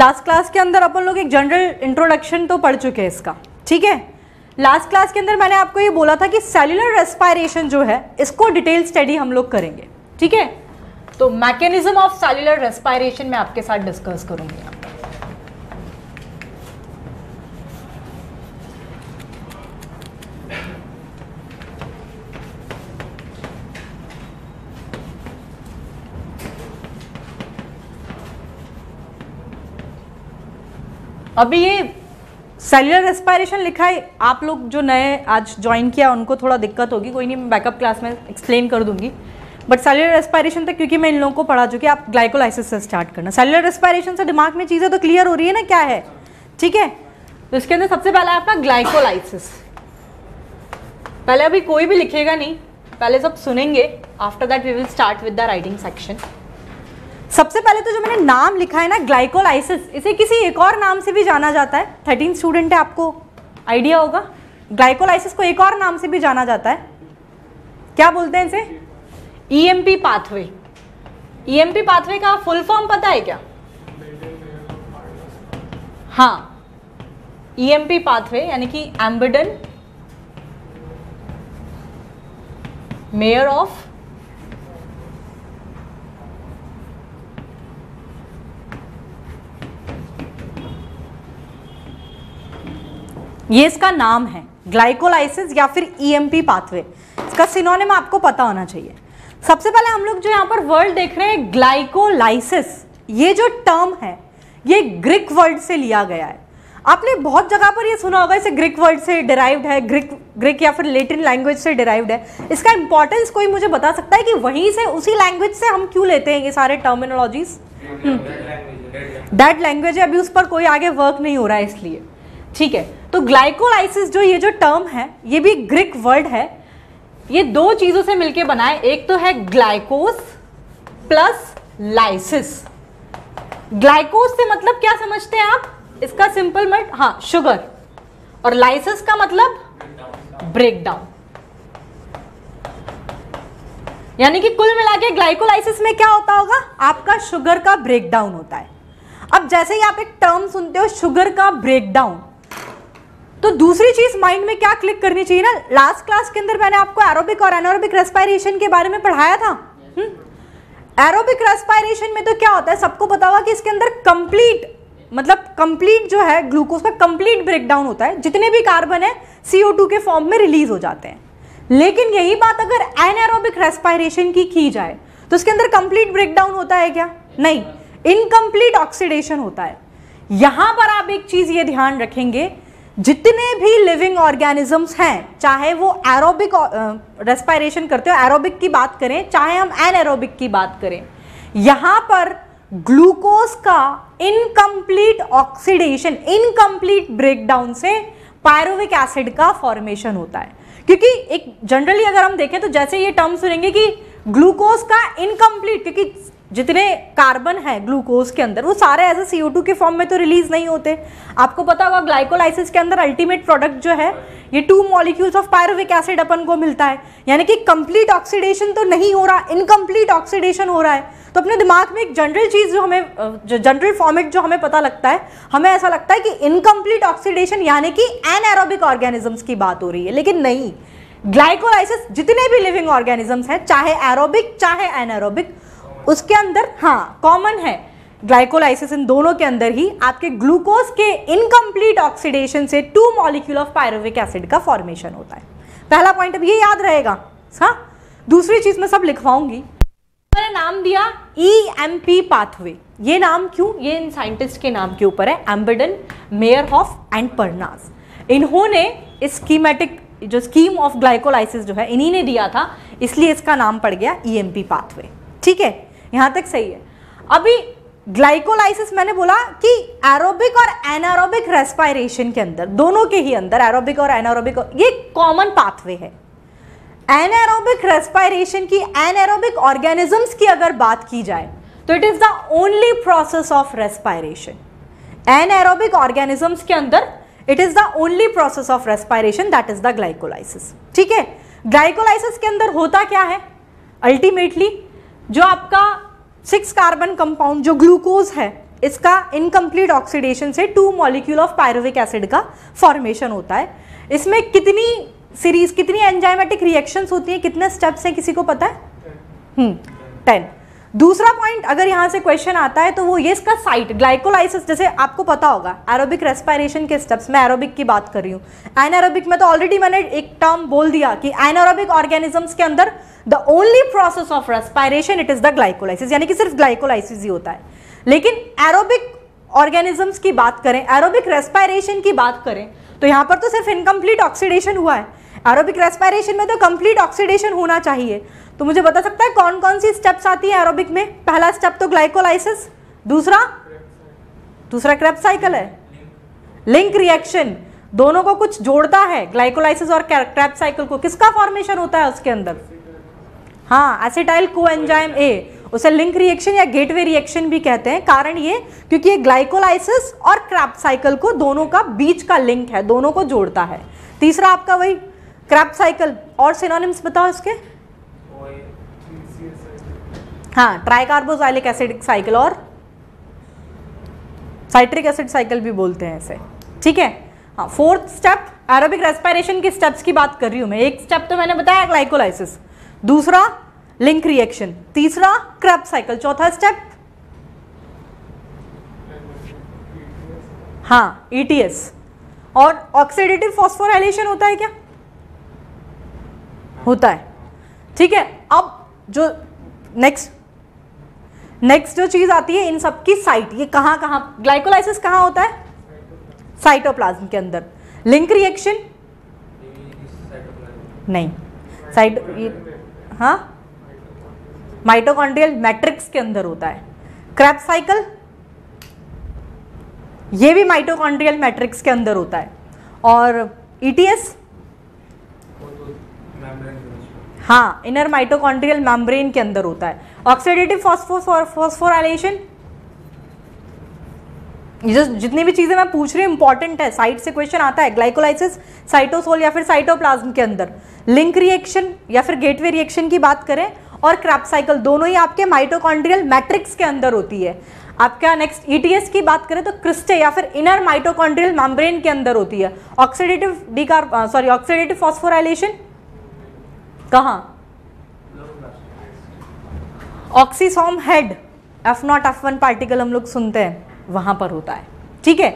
Last class के अंदर अपन लोग एक जनरल इंट्रोडक्शन तो पढ़ चुके हैं इसका। ठीक है? लास्ट क्लास के अंदर मैंने आपको ये बोला था कि सेल्युलर रेस्पायरेशन जो है, इसको डिटेल स्टडी हम लोग करेंगे। ठीक है? तो मैकेनिज्म ऑफ़ सेल्युलर रेस्पायरेशन मैं आपके साथ डिस्कस करूँगी। अभी ये सेल्युलर रेस्पायरेशन लिखा है। आप लोग जो नए आज ज्वाइन किया, उनको थोड़ा दिक्कत होगी। कोई नहीं, मैं बैकअप क्लास में एक्सप्लेन कर दूँगी। बट सेल्युलर रेस्पायरेशन तक क्योंकि मैं इन लोगों को पढ़ा चुकी आप ग्लाइकोलाइसिस से स्टार्ट करना। सेल्युलर रेस्पायरेशन से दिमाग में चीज़ें तो क्लियर हो रही है ना, क्या है? ठीक है? तो इसके अंदर सबसे पहला आपका ग्लाइकोलाइसिस पहले अभी कोई भी लिखेगा नहीं, पहले सब सुनेंगे। After that we will start with the writing section सबसे पहले तो जो मैंने नाम लिखा है ना ग्लाइकोलाइसिस इसे किसी एक और नाम से भी जाना जाता है। थर्टीन स्टूडेंट है आपको। आइडिया होगा? ग्लाइकोलाइसिस को एक और नाम से भी जाना जाता है। क्या बोलते हैं इसे? ईएमपी पाथवे ईएमपी पाथवे का फुल फॉर्म पता है क्या? हाँ। ईएमपी पाथवे यानी कि एम्बेडन मेयर ऑफ़ ये इसका नाम है ग्लाइकोलाइसिस या फिर ईएमपी पाथवे इसका सिनोनिम आपको पता होना चाहिए। सबसे पहले हम लोग जो यहाँ पर वर्ड देख रहे हैं ग्लाइकोलाइसिस ये जो टर्म है ये ग्रीक वर्ड से लिया गया है। आपने बहुत जगह पर ये सुना होगा इसे ग्रीक वर्ड से डिराइव्ड है ग्रीक ग्रीक या फिर लेटिन लैंग्वेज से डिराइव्ड है। इसका इंपॉर्टेंस कोई मुझे बता सकता है कि वहीं से उसी लैंग्वेज से हम क्यों लेते हैं ये सारे टर्मिनोलॉजीज डेड लैंग्वेज है अभी उस पर कोई आगे वर्क नहीं हो रहा है इसलिए। ठीक है? तो ग्लाइकोलाइसिस जो ये जो टर्म है, ये भी ग्रीक वर्ड है। ये दो चीज़ों से मिलके बनाए। एक तो है ग्लाइकोस प्लस लाइसिस ग्लाइकोस से मतलब क्या समझते हैं आप? इसका सिंपल मट हाँ शुगर और लाइसिस का मतलब ब्रेकडाउन यानी कि कुल मिला के ग्लाइकोलाइसिस में क्या होता होगा? आपका शुगर का ब्रेकडाउन होता है। अब जैसे ही आप एक टर्म सुनते हो शुगर का ब्रेक डाउन तो दूसरी चीज़ माइंड में क्या क्लिक करनी चाहिए ना? लास्ट क्लास के अंदर मैंने आपको एरोबिक और एनोरोबिक रेस्पायरेशन के बारे में पढ़ाया था। एरोबिक रेस्पायरेशन में तो क्या होता है? सबको पता होगा कि इसके अंदर कंप्लीट मतलब कंप्लीट जो है ग्लूकोज का कंप्लीट ब्रेकडाउन होता है। जितने भी कार्बन है CO2 के फॉर्म में रिलीज़ हो जाते हैं। लेकिन यही बात अगर एनएरोबिक रेस्पायरेशन की की जाए तो इसके अंदर कंप्लीट ब्रेकडाउन होता है क्या? नहीं। इनकम्प्लीट ऑक्सीडेशन होता है। यहाँ पर आप एक चीज़ ये ध्यान रखेंगे जितने भी लिविंग ऑर्गेनिजम्स हैं, चाहे वो एरोबिक रेस्पायरेशन करते हो एरोबिक की बात करें, चाहे हम एनएरोबिक की बात करें, यहाँ पर ग्लूकोज का इनकम्प्लीट ऑक्सीडेशन इनकम्प्लीट ब्रेकडाउन से पायरोविक एसिड का फॉर्मेशन होता है। क्योंकि एक जनरली अगर हम देखें तो जैसे ये टर्म सुनेंगे कि ग्लूकोज का इनकम्प्लीट क्योंकि जितने कार्बन है ग्लूकोज के अंदर, वो सारे एज ए सी के फॉर्म में तो रिलीज़ नहीं होते। आपको पता होगा ग्लाइकोलाइसिस के अंदर अल्टीमेट प्रोडक्ट जो है, ये two molecules of pyruvic acid अपन को मिलता है। यानी कि कंप्लीट ऑक्सीडेशन तो नहीं हो रहा इनकम्प्लीट ऑक्सीडेशन हो रहा है। तो अपने दिमाग में एक जनरल चीज़ जो हमें जनरल फॉर्मेट जो हमें पता लगता है, हमें ऐसा लगता है कि इनकम्प्लीट ऑक्सीडेशन यानी कि एनएरोबिक ऑर्गेनिजम्स की बात हो रही है। लेकिन नहीं ग्लाइकोलाइसिस जितने भी लिविंग ऑर्गेनिजम्स हैं, चाहे एरोबिक चाहे एनएरोबिक उसके अंदर हाँ कॉमन है। ग्लाइकोलाइसिस इन दोनों के अंदर ही आपके ग्लूकोज के इनकम्प्लीट ऑक्सीडेशन से two molecule of pyruvic acid का फॉर्मेशन होता है। पहला पॉइंट अब ये याद रहेगा। हाँ दूसरी चीज़ मैं सब लिखवाऊँगी। मैंने नाम दिया ई एम पी पाथवे ये नाम क्यों? ये इन साइंटिस्ट के नाम के ऊपर है Embden Meyerhof and Parnas इन्होंने स्कीमेटिक जो स्कीम ऑफ़ ग्लाइकोलाइसिस जो है, इन्हीं ने दिया था, इसलिए इसका नाम पड़ गया ई एम पी पाथवे ठीक है? यहाँ तक सही है। अभी ग्लाइकोलाइसिस मैंने बोला कि एरोबिक और एनारोबिक रेस्पायरेशन के अंदर, दोनों के ही अंदर एरोबिक और एनारोबिक ये कॉमन पाथवे है। एनारोबिक रेस्पायरेशन की एनारोबिक ऑर्गेनिजम्स की अगर बात की जाए तो it is the only process of respiration anaerobic organisms के अंदर it is the only process of respiration that is the glycolysis ठीक है? ग्लाइकोलाइसिस के अंदर होता क्या है? अल्टीमेटली जो आपका सिक्स कार्बन कंपाउंड जो ग्लूकोज है इसका इनकम्प्लीट ऑक्सीडेशन से two molecule of pyruvic acid का फॉर्मेशन होता है। इसमें कितनी सीरीज़ कितनी एंजाइमेटिक रिएक्शंस होती हैं कितने स्टेप्स हैं किसी को पता है? हम्म टेन दूसरा पॉइंट अगर यहाँ से क्वेश्चन आता है तो वो ये इसका साइट ग्लाइकोलाइसिस जैसे आपको पता होगा एरोबिक रेस्पायरेशन के स्टेप्स मैं एरोबिक की बात कर रही हूँ। एनारोबिक में तो ऑलरेडी मैंने एक टर्म बोल दिया कि एनारोबिक ऑर्गेनिजम्स के अंदर the only process of respiration it is the glycolysis यानी कि सिर्फ़ ग्लाइकोलाइसिस ही होता है। लेकिन एरोबिक ऑर्गेनिजम्स की बात करें एरोबिक रेस्पायरेशन की बात करें तो यहाँ पर तो सिर्फ़ इनकम्प्लीट ऑक्सीडेशन हुआ है। एरोबिक रेस्पायरेशन में तो कंप्लीट ऑक्सीडेशन होना चाहिए। तो मुझे बता सकता है कौन कौन सी स्टेप्स आती है एरोबिक में? पहला स्टेप तो ग्लाइकोलाइसिस दूसरा? दूसरा क्रेप साइकिल है। लिंक रिएक्शन दोनों को कुछ जोड़ता है ग्लाइकोलाइसिस और क्रेप साइकिल को। किसका फॉर्मेशन होता है उसके अंदर? हाँ एसिटाइल को एंजाइम ए उसे लिंक रिएक्शन या गेटवे रिएक्शन भी कहते हैं। कारण ये, क्योंकि ये ग्लाइकोलाइसिस और क्रैप साइकिल को दोनों का बीच का लिंक है, दोनों को जोड़ता है। तीसरा आपका वही क्रैप साइकिल और सिनोनिम्स बताओ इसके? हाँ ट्राइकार्बोजाइलिक एसिड साइकिल और साइट्रिक एसिड साइकिल भी बोलते हैं इसे। ठीक है? हाँ फोर्थ स्टेप एरोबिक रेस्पिरेशन के स्टेप्स की बात कर रही हूँ मैं। एक स्टेप तो मैंने बताया ग्लाइकोलाइसिस दूसरा लिंक रिएक्शन तीसरा क्रैप साइकिल चौथा स्टेप हाँ ईटीएस और ऑक्सीडेटिव फॉस्फोराइलेशन होता है क्या? होता है। ठीक है? अब जो नेक्स्ट नेक्स्ट जो चीज़ आती है इन सब की साइट ये कहाँ कहाँ ग्लाइकोलाइसिस कहाँ होता है? साइटोप्लाज्म के अंदर। लिंक रिएक्शन नहीं। साइट हाँ? माइटोकॉन्ड्रियल मैट्रिक्स के अंदर होता है। क्रैप साइकिल ये भी माइटोकॉन्ड्रियल मैट्रिक्स के अंदर होता है। और ईटीएस हाँ इनर माइटोकॉन्ड्रियल मेम्ब्रेन के अंदर होता है। ऑक्सीडेटिव फॉस्फोराइलेशन जो जितनी भी चीज़ें मैं पूछ रही हूँ इंपॉर्टेंट है। साइट से क्वेश्चन आता है ग्लाइकोलाइसिस साइटोसोल या फिर साइटोप्लाज्म के अंदर। लिंक रिएक्शन या फिर गेटवे रिएक्शन की बात करें, और क्रैप साइकिल दोनों ही आपके माइटोकॉन्ड्रियल मैट्रिक्स के अंदर होती है। आपका नेक्स्ट ईटीएस की बात करें तो क्रिस्टे या फिर इनर माइटोकॉन्ड्रियल मेम्ब्रेन के अंदर होती है। ऑक्सीडेटिव डीकार सॉरी ऑक्सीडेटिव फॉस्फोराइलेशन कहाँ? Oxysome head F naught F one particle हम लोग सुनते हैं, वहाँ पर होता है। ठीक है?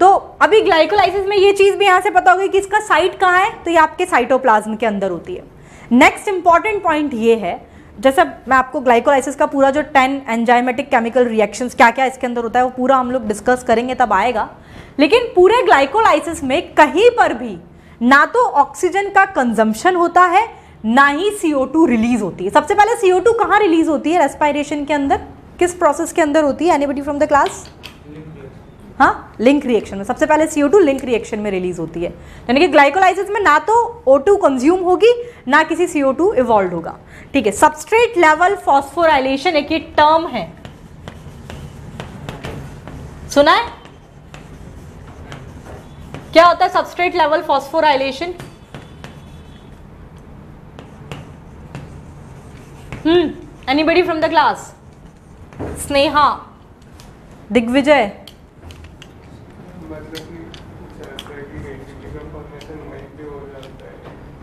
तो अभी ग्लाइकोलाइसिस में ये चीज़ भी यहाँ से पता होगी कि इसका साइट कहाँ है तो ये आपके साइटोप्लाज्म के अंदर होती है। नेक्स्ट इंपॉर्टेंट पॉइंट ये है, जैसे मैं आपको ग्लाइकोलाइसिस का पूरा जो टेन एंजाइमेटिक केमिकल रिएक्शंस क्या क्या इसके अंदर होता है, वो पूरा हम लोग डिस्कस करेंगे, तब आएगा। लेकिन पूरे ग्लाइकोलाइसिस में कहीं पर भी ना तो ऑक्सीजन का कंजम्पशन होता है ना ही CO2 रिलीज़ होती है। सबसे पहले CO2 टू कहाँ रिलीज़ होती है? रेस्पायरेशन के अंदर? किस प्रोसेस के अंदर होती है? एनीबडी फ्रॉम द क्लास हाँ? लिंक रिएक्शन में। सबसे पहले CO2 लिंक रिएक्शन में रिलीज़ होती है। यानी कि ग्लाइकोलाइसिस में ना तो O2 कंज्यूम होगी, ना किसी CO2 इवॉल्व होगा। ठीक है सबस्ट्रेट लेवल फॉस्फोराइलेशन एक ये टर्म है। सुना है? क्या होता है substrate level phosphorylation hmm anybody from the class Sneha Digvijay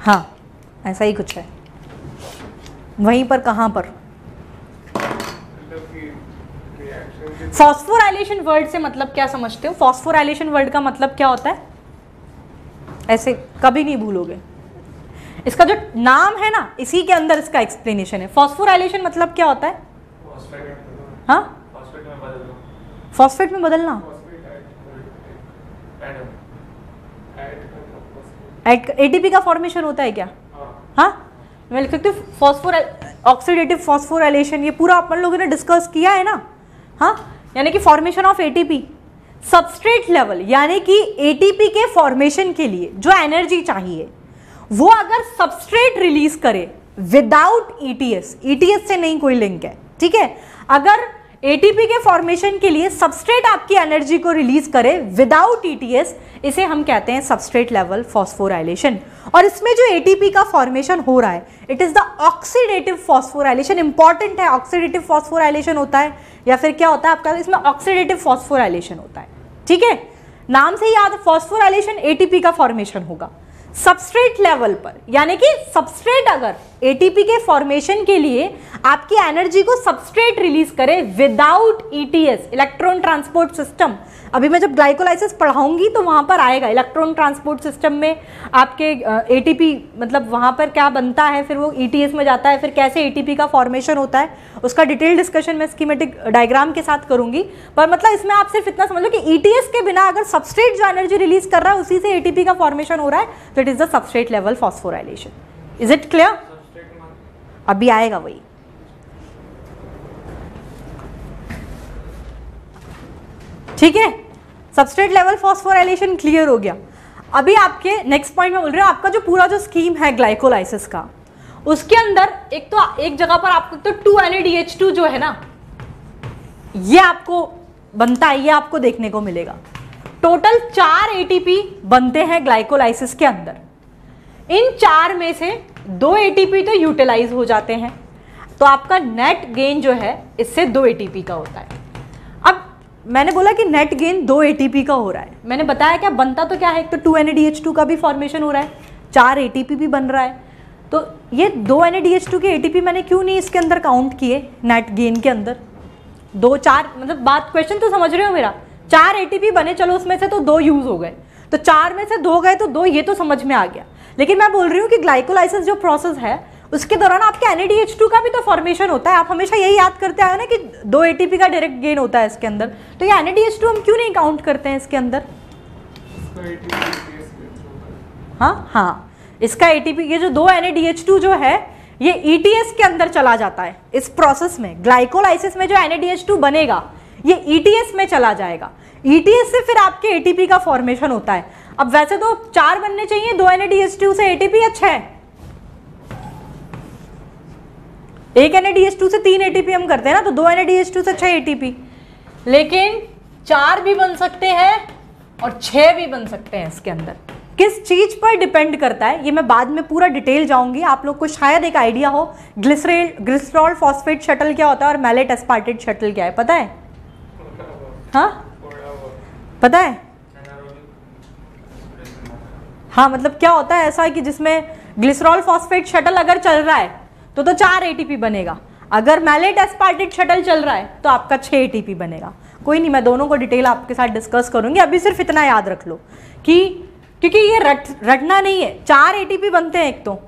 है, ऐसा ही कुछ है। वहीं पर, कहाँ पर? फॉस्फोराइलेशन वर्ड से मतलब क्या समझते हो? फॉस्फोराइलेशन वर्ड का मतलब क्या होता है? ऐसे कभी नहीं भूलोगे। इसका जो नाम है ना, इसी के अंदर इसका एक्सप्लेनेशन है। फॉस्फोराइलेशन मतलब क्या होता है? हाँ? फॉस्फेट में बदलना। एटीपी का फॉर्मेशन होता है क्या? हाँ? मैं लिख सकती हूँ फॉस्फोर ऑक्सीडेटिव फॉस्फोराइलेशन ये पूरा अपन लोगों ने डिस्कस किया है ना। हाँ? यानी कि formation of ATP substrate level यानी कि एटीपी के फॉर्मेशन के लिए जो एनर्जी चाहिए। वो अगर सबस्ट्रेट रिलीज़ करे विदाउट ईटीएस ईटीएस से नहीं कोई लिंक है, ठीक है? अगर एटीपी के फॉर्मेशन के लिए सबस्ट्रेट आपकी एनर्जी को रिलीज़ करे विदाउट ईटीएस इसे हम कहते हैं सबस्ट्रेट लेवल फॉस्फोराइलेशन और इसमें जो एटीपी का फॉर्मेशन हो रहा है it is the oxidative phosphorylation important है ऑक्सीडेटिव फॉस्फोराइलेशन होता है, या फिर क्या होता है आपका, इसमें ऑक्सीडेटिव फॉस्फोराइलेशन होता है, ठीक है? नाम से याद फॉस्फोराइलेशन एटीपी का फॉर्मेशन होगा। सबस्ट्रेट लेवल पर यानी कि सबस्ट्रेट अगर एटीपी के फॉर्मेशन के लिए आपकी एनर्जी को सबस्ट्रेट रिलीज़ करे without ETS electron transport system अभी मैं जब ग्लाइकोलाइसिस पढ़ाऊँगी तो वहाँ पर आएगा इलेक्ट्रॉन ट्रांसपोर्ट सिस्टम में आपके एटीपी मतलब वहाँ पर क्या बनता है, फिर वो ईटीएस में जाता है, फिर कैसे एटीपी का फॉर्मेशन होता है, उसका डिटेल डिस्कशन मैं स्कीमेटिक डायग्राम के साथ करूँगी। पर मतलब इसमें आप सिर्फ़ इतना समझ लो कि ईटीएस के बिना अगर सबस्ट्रेट जो एनर्जी रिलीज़ कर रहा है, उसी से एटीपी का फॉर्मेशन हो रहा है तो it is the substrate level phosphorylation is it clear अभी आएगा वही। ठीक है? सबस्ट्रेट लेवल फॉस्फोराइलेशन क्लियर हो गया। अभी आपके नेक्स्ट पॉइंट में बोल रहे हो, आपका जो पूरा जो स्कीम है ग्लाइकोलाइसिस का, उसके अंदर एक तो एक जगह पर आपको तो टू एन टू जो है ना, ये आपको बनता है, ये आपको देखने को मिलेगा। टोटल चार एटीपी बनते हैं ग्लाइकोलाइसिस के अंदर। इन चार में से दो एटीपी तो यूटिलाइज हो जाते हैं। तो आपका नेट गेन जो है, इससे दो एटीपी का होता है। अब मैंने बोला कि नेट गेन दो एटीपी का हो रहा है। मैंने बताया क्या, बनता तो क्या है? एक तो टू एन का भी फॉर्मेशन हो रहा है, चार एटीपी भी बन रहा है। तो ये दो एन के एटीपी मैंने क्यों नहीं इसके अंदर काउंट किए नेट गेन के अंदर? दो, चार मतलब बात क्वेश्चन तो समझ रहे हो मेरा? चार एटीपी बने, चलो उसमें से तो दो यूज़ हो गए। तो चार में से दो गए तो दो, ये तो समझ में आ गया। लेकिन मैं बोल रही हूँ कि ग्लाइकोलाइसिस जो प्रोसेस है उसके दौरान आपके एन का भी तो फॉर्मेशन होता है। आप हमेशा यही याद करते आए ना कि दो एटीपी का डायरेक्ट गेन होता है इसके अंदर। तो ये एन हम क्यों नहीं काउंट करते हैं इसके अंदर? हाँ। हाँ इसका एटीपी ये जो दो एन जो है ये ईटीएस के अंदर चला जाता है। इस प्रोसेस में ग्लाइकोलाइसिस में जो एन बनेगा ये ईटीएस में चला जाएगा। ईटीएस से फिर आपके एटीपी का फॉर्मेशन होता है। अब वैसे तो चार बनने चाहिए, दो एन से एटीपी अच्छा है। एक एन से तीन एटीपी हम करते हैं ना तो दो एन से छह एटीपी लेकिन चार भी बन सकते हैं और छह भी बन सकते हैं इसके अंदर। किस चीज़ पर डिपेंड करता है, ये मैं बाद में पूरा डिटेल जाऊँगी। आप लोग को शायद एक आइडिया हो ग्लिसरेल ग्लिसरॉल फॉस्फेट शटल क्या होता है और मैलेट एस्पार्टेट शटल क्या है, पता है? हाँ? पता है? हाँ मतलब क्या होता है ऐसा है कि जिसमें ग्लिसरॉल फॉस्फेट शटल अगर चल रहा है तो तो चार एटीपी बनेगा। अगर मैलेट एस्पार्टेट शटल चल रहा है तो आपका छह एटीपी बनेगा। कोई नहीं, मैं दोनों को डिटेल आपके साथ डिस्कस करूँगी। अभी सिर्फ़ इतना याद रख लो कि, क्योंकि ये रट, रटना नहीं है। चार एटीपी बनते हैं एक तो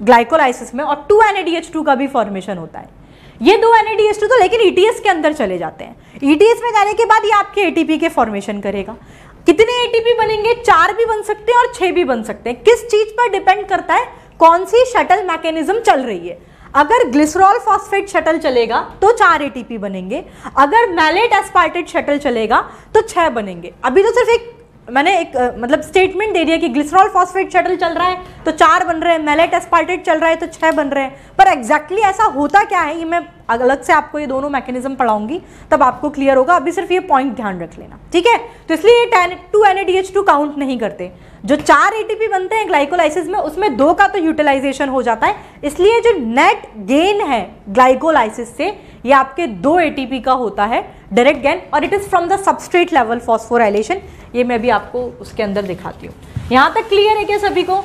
ग्लाइकोलाइसिस में, और टू एन का भी फॉर्मेशन होता है। ये दो एन तो लेकिन ईटीएस के अंदर चले जाते हैं। ईटीएस में जाने के बाद ये आपके एटीपी के फॉर्मेशन करेगा। कितने एटीपी बनेंगे? चार भी बन सकते हैं और छह भी बन सकते हैं। किस चीज़ पर डिपेंड करता है? कौन सी शटल मैकेनिज्म चल रही है? अगर ग्लिसरॉल फॉस्फेट शटल चलेगा तो चार एटीपी बनेंगे। अगर मैलेट एस्पार्टेट शटल चलेगा तो छह बनेंगे। अभी तो सिर्फ़ एक, मैंने एक मतलब स्टेटमेंट दे दिया कि ग्लिसरॉल फॉस्फेट शटल चल रहा है तो चार बन रहे हैं। मैलेट एस्पार्टेट चल रहा है तो छह बन रहे हैं। पर एग्जैक्टली exactly ऐसा होता क्या है? ये मैं अलग से आपको ये दोनों मैकेनिज्म पढ़ाऊँगी, तब आपको क्लियर होगा। अभी सिर्फ़ ये पॉइंट ध्यान रख लेना, ठीक है? तो इसलिए टू एन काउंट नहीं करते। जो चार एटीपी बनते हैं ग्लाइकोलाइसिस में, उसमें दो का तो यूटिलाइजेशन हो जाता है। इसलिए जो नेट गेन है ग्लाइकोलाइसिस से, ये आपके दो एटीपी का होता है डायरेक्ट गेन और it is from the substrate level phosphorylation ये मैं भी आपको उसके अंदर दिखाती हूँ। यहाँ तक क्लियर है क्या सभी को?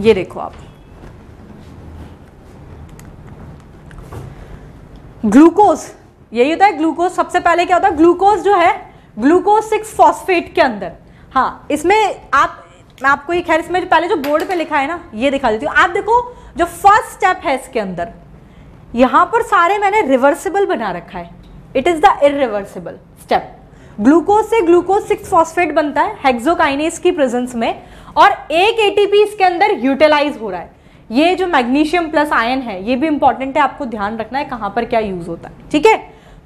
ये देखो आप। ग्लूकोज, यही होता है ग्लूकोज। सबसे पहले क्या होता है? ग्लूकोज जो है, ग्लूकोज सिक्स फॉस्फेट के अंदर। हाँ इसमें आप, मैं आपको ये खैर इसमें पहले जो बोर्ड पे लिखा है ना, ये दिखा देती हूँ। आप देखो, जो फ़र्स्ट स्टेप है इसके अंदर, यहाँ पर सारे मैंने रिवर्सिबल बना रखा है। It is the irreversible step glucose से ग्लूकोज सिक्स फॉस्फेट बनता है हेक्सोकाइनेस की प्रेजेंस में, और एक एटीपी इसके अंदर यूटिलाइज हो रहा है। ये जो मैग्नीशियम प्लस आयन है, ये भी इंपॉर्टेंट है, आपको ध्यान रखना है कहाँ पर क्या यूज़ होता है, ठीक है?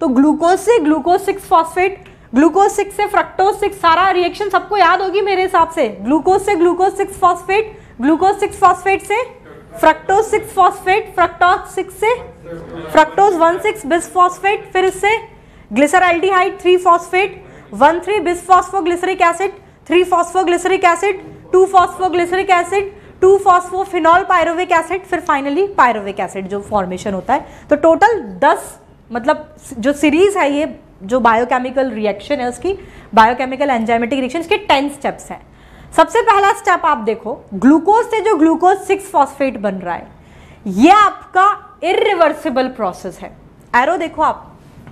तो ग्लूकोज से glucose six phosphate glucose six से फ्रक्टोज सिक्स सारा रिएक्शन सबको याद होगी मेरे हिसाब से। ग्लूकोज से glucose six phosphate glucose six phosphate से fructose six phosphate fructose six से fructose one six bis phosphate फिर इससे glyceraldehyde three phosphate one three bis phosphoglyceric acid three phosphoglyceric acid two phosphoglyceric acid two phosphoenol pyruvic acid, फिर finally pyruvic acid जो formation होता है। तो total दस मतलब जो सीरीज़ है ये, जो बायोकेमिकल रिएक्शन है उसकी बायोकेमिकल एंजाइमेटिक रिएक्शन इसके टेन स्टेप्स हैं। सबसे पहला स्टेप आप देखो ग्लूकोज से जो ग्लूकोज सिक्स फॉस्फेट बन रहा है, ये आपका इरिवर्सिबल प्रोसेस है। एरो देखो आप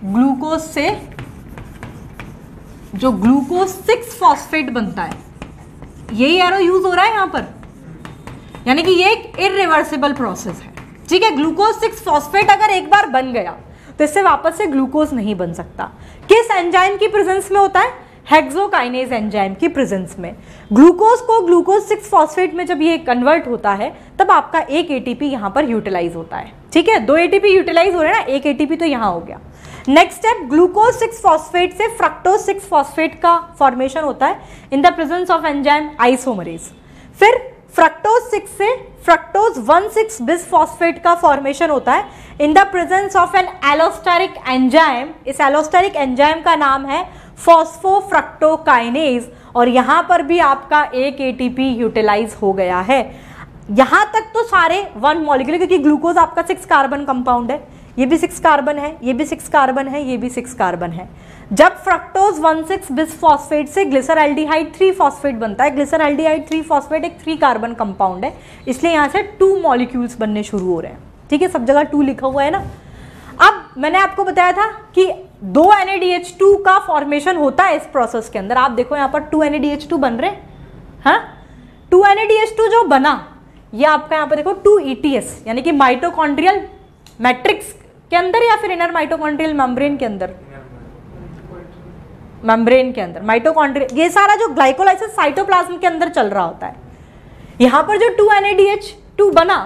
ग्लूकोज से जो ग्लूकोज सिक्स फॉस्फेट बनता है, यही एरो यूज़ हो रहा है यहाँ पर। यानी कि ये एक इरिवर्सिबल प्रोसेस है। ठीक है? ग्लूकोज सिक्स फॉस्फेट अगर एक बार बन गया तो इससे वापस से ग्लूकोज नहीं बन सकता। किस एंजाइम की प्रेजेंस में होता है? हेक्सोकाइनेज एंजाइम की प्रेजेंस में। ग्लूकोज को ग्लूकोज सिक्स फॉस्फेट में जब ये कन्वर्ट होता है, तब आपका एक एटीपी यहाँ पर यूटिलाइज होता है। ठीक है? दो एटीपी यूटिलाइज हो रहे हैं ना, एक एटीपी तो यहाँ हो गया। Next step glucose six phosphate से फ्रक्टोज सिक्स फॉस्फेट का फॉर्मेशन होता है in the presence of enzyme isomerase फिर फ्रक्टोज सिक्स से fructose one six bis phosphate का फॉर्मेशन होता है। In the presence of an allosteric enzyme इस एलोस्टेरिक एंजाइम का नाम है फॉस्फोफ्रक्टोकाइनेज और यहाँ पर भी आपका एक एटीपी यूटिलाइज हो गया है। यहाँ तक तो सारे वन मॉलिक्यूल क्योंकि ग्लूकोज आपका सिक्स कार्बन कंपाउंड है। ये भी सिक्स कार्बन है, ये भी सिक्स कार्बन है, ये भी सिक्स कार्बन है। जब fructose one six bis phosphate से ग्लिसर एल्डिहाइड थ्री फॉस्फेट बनता है ग्लिसर एल्डिहाइड थ्री फॉस्फेट एक थ्री कार्बन कंपाउंड है, इसलिए यहाँ से टू मॉलिक्यूल्स बनने शुरू हो रहे हैं। ठीक है, सब जगह टू लिखा हुआ है ना? अब मैंने आपको बताया था कि दो NADH2 का फॉर्मेशन होता है इस प्रोसेस के अंदर। आप देखो यहाँ पर टू NADH2 बन रहे हैं। टू NADH2 जो बना, ये आपका यहाँ पर देखो टू ETS यानी कि माइटोकॉन्ड्रियल मैट्रिक्स के अंदर या फिर इनर माइटोकॉन्ड्रियल मेम्ब्रेन के अंदर? मेम्ब्रेन के अंदर. माइटोकॉन्ड्रियल ये सारा जो ग्लाइकोलाइसिस साइटोप्लाज्म के अंदर चल रहा होता है। यहाँ पर जो टू एन टू बना,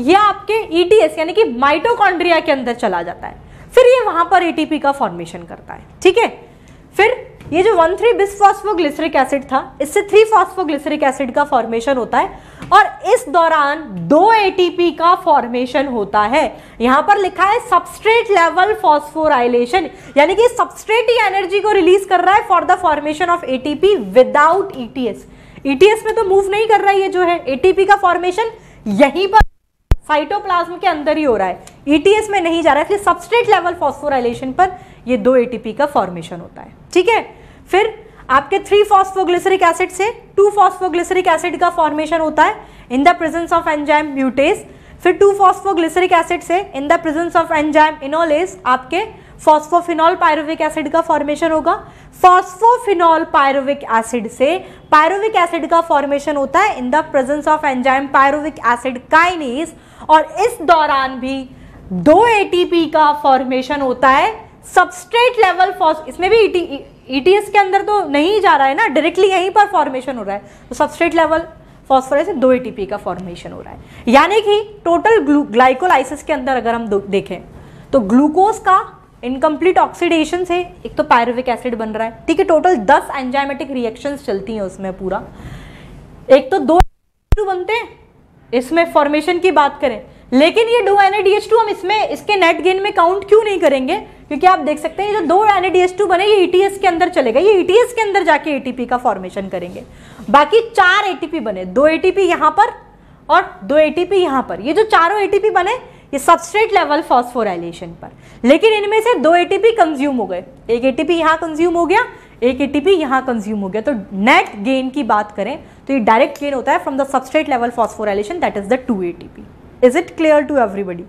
ये आपके ईटीएस यानी कि माइटोकॉन्ड्रिया के अंदर चला जाता है। फिर ये वहाँ पर एटीपी का फॉर्मेशन करता है। ठीक है? फिर ये जो वन थ्री बिस्फॉस्फोग्लिसरिक एसिड था, इससे थ्री फॉस्फोग्लिसरिक एसिड का फॉर्मेशन होता है और इस दौरान दो एटीपी का फॉर्मेशन होता है। यहाँ पर लिखा है सबस्ट्रेट लेवल फॉस्फोराइलेशन यानी कि सबस्ट्रेट ही एनर्जी को रिलीज़ कर रहा है for the formation of ATP without ETS ETS में तो मूव नहीं कर रहा है ये जो है। एटीपी का फॉर्मेशन यहीं पर साइटोप्लाज्म के अंदर ही हो रहा है। ईटीएस में नहीं जा रहा है, इसलिए सबस्ट्रेट लेवल फॉस्फोराइलेशन पर ये दो एटीपी का फॉर्मेशन होता है। ठीक है? फिर आपके थ्री फॉस्फोग्लिसरिक एसिड से टू फॉस्फोग्लिसरिक एसिड का फॉर्मेशन होता है in the presence of enzyme mutase फिर टू फॉस्फोग्लिसरिक एसिड से in the presence of enzyme enolase आपके फॉस्फोफिनॉल पायरोविक एसिड का फॉर्मेशन होगा. फॉस्फोफिनॉल पायरोविक एसिड से पायरोविक एसिड का फॉर्मेशन होता है in the presence of enzyme pyruvic acid kinase और इस दौरान भी दो एटीपी का फॉर्मेशन होता है. सबस्ट्रेट लेवल फॉस इसमें भी ईटीएस e के अंदर तो नहीं जा रहा है ना डायरेक्टली यहीं पर फॉर्मेशन हो रहा है। तो सबस्ट्रेट लेवल फॉस्फोरस दो एटीपी का फॉर्मेशन हो रहा है। यानी कि टोटल ग्लाइकोलाइसिस के अंदर अगर हम देखें तो ग्लूकोज का इनकम्प्लीट ऑक्सीडेशन से एक तो पायरुविक एसिड बन रहा है। ठीक है टोटल दस एंजाइमेटिक रिएक्शंस चलती हैं उसमें पूरा। एक तो दो बनते हैं, इसमें फॉर्मेशन की बात करें लेकिन ये दो एन हम इसमें, इसके नेट गेन में काउंट क्यों नहीं करेंगे? क्योंकि आप देख सकते हैं जो दो एन बने, ये ईटीएस के अंदर चलेगा ये ईटीएस के अंदर जाके एटीपी का फॉर्मेशन करेंगे। बाकी चार एटीपी बने। दो एटीपी यहाँ पर और दो एटीपी यहाँ पर। ये जो चारों एटीपी बने, ये सबस्ट्रेट लेवल फॉस्फोराइलेशन पर। लेकिन इनमें से दो एटीपी कंज्यूम हो गए। एक एटीपी यहाँ कंज्यूम हो गया, एक एटीपी यहाँ कंज्यूम हो गया। तो नेट गेन की बात करें तो ये डायरेक्ट गेन होता है from the substrate level phosphorylation that is the two ATP is it clear to everybody